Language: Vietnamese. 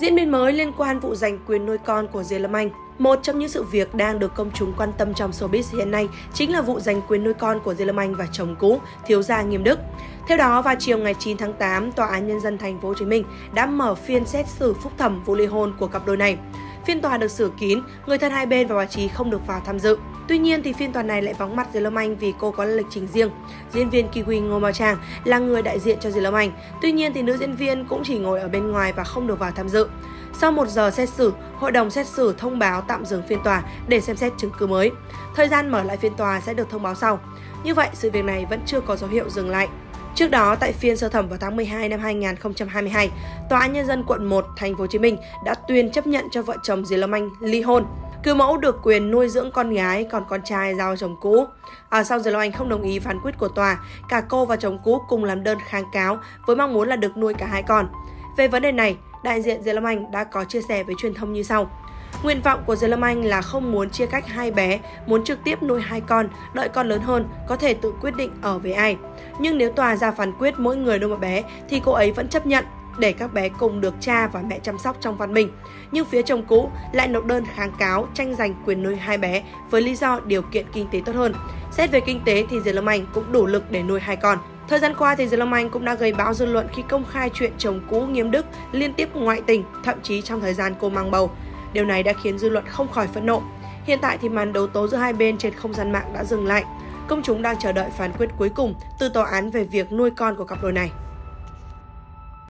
Diễn biến mới liên quan vụ giành quyền nuôi con của Diệp Lâm Anh. Một trong những sự việc đang được công chúng quan tâm trong showbiz hiện nay chính là vụ giành quyền nuôi con của Diệp Lâm Anh và chồng cũ, thiếu gia Nghiêm Đức. Theo đó, vào chiều ngày 9 tháng 8, Tòa án Nhân dân Thành phố Hồ Chí Minh đã mở phiên xét xử phúc thẩm vụ ly hôn của cặp đôi này. Phiên tòa được xử kín, người thân hai bên và báo chí không được vào tham dự. Tuy nhiên thì phiên tòa này lại vắng mặt Diệp Lâm Anh vì cô có lịch trình riêng. Diễn viên Kiwi Ngô Mao Trang là người đại diện cho Diệp Lâm Anh. Tuy nhiên thì nữ diễn viên cũng chỉ ngồi ở bên ngoài và không được vào tham dự. Sau một giờ xét xử, hội đồng xét xử thông báo tạm dừng phiên tòa để xem xét chứng cứ mới. Thời gian mở lại phiên tòa sẽ được thông báo sau. Như vậy, sự việc này vẫn chưa có dấu hiệu dừng lại. Trước đó, tại phiên sơ thẩm vào tháng 12 năm 2022, Tòa án Nhân dân quận 1, thành phố Hồ Chí Minh đã tuyên chấp nhận cho vợ chồng Diệp Lâm Anh ly hôn. Cư mẫu được quyền nuôi dưỡng con gái, còn con trai giao chồng cũ. À, sau giờ Lâm Anh không đồng ý phán quyết của tòa, cả cô và chồng cũ cùng làm đơn kháng cáo với mong muốn là được nuôi cả hai con. Về vấn đề này, đại diện Diệp Lâm Anh đã có chia sẻ với truyền thông như sau. Nguyện vọng của Diệp Lâm Anh là không muốn chia cách hai bé, muốn trực tiếp nuôi hai con, đợi con lớn hơn, có thể tự quyết định ở với ai. Nhưng nếu tòa ra phán quyết mỗi người nuôi một bé thì cô ấy vẫn chấp nhận để các bé cùng được cha và mẹ chăm sóc trong văn minh. Nhưng phía chồng cũ lại nộp đơn kháng cáo tranh giành quyền nuôi hai bé với lý do điều kiện kinh tế tốt hơn. Xét về kinh tế thì Diệp Lâm Anh cũng đủ lực để nuôi hai con. Thời gian qua thì Diệp Lâm Anh cũng đã gây bão dư luận khi công khai chuyện chồng cũ Nghiêm Đức liên tiếp ngoại tình, thậm chí trong thời gian cô mang bầu. Điều này đã khiến dư luận không khỏi phẫn nộ. Hiện tại thì màn đấu tố giữa hai bên trên không gian mạng đã dừng lại. Công chúng đang chờ đợi phán quyết cuối cùng từ tòa án về việc nuôi con của cặp đôi này.